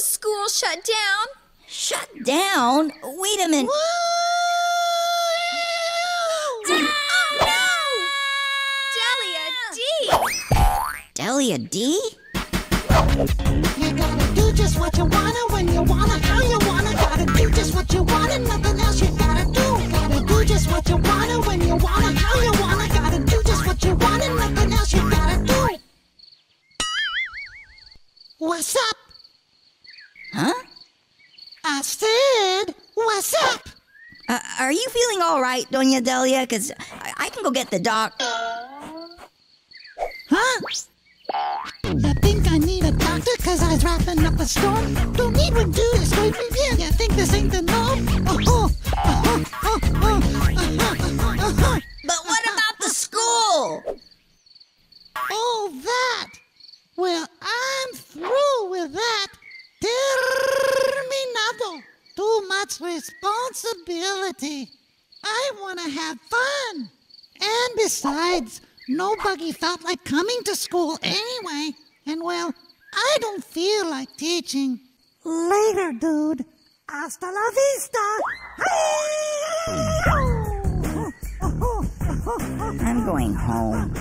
was school shut down? Shut down? Wait a minute. Delia D? You gotta do just what you wanna when you wanna, how you wanna. Gotta do just what you wanna, nothing else you gotta do. Gotta do just what you wanna when you wanna, how you wanna. Gotta do just what you wanna, nothing else you gotta do. What's up? Huh? I said, what's up? Uh, are you feeling all right, Doña Delia? Because I, I can go get the doc. Huh? I think I need a doctor cause I was rapping up a storm. Don't even do this, baby. Yeah, you think this ain't the norm? Oh, oh, oh, oh, oh, oh, oh, oh. But what about the school? Oh, that. Well, I'm through with that. Terminado. Too much responsibility. I want to have fun. And besides, nobody felt like coming to school anyway. And well, I don't feel like teaching. Later, dude. Hasta la vista. I'm going home.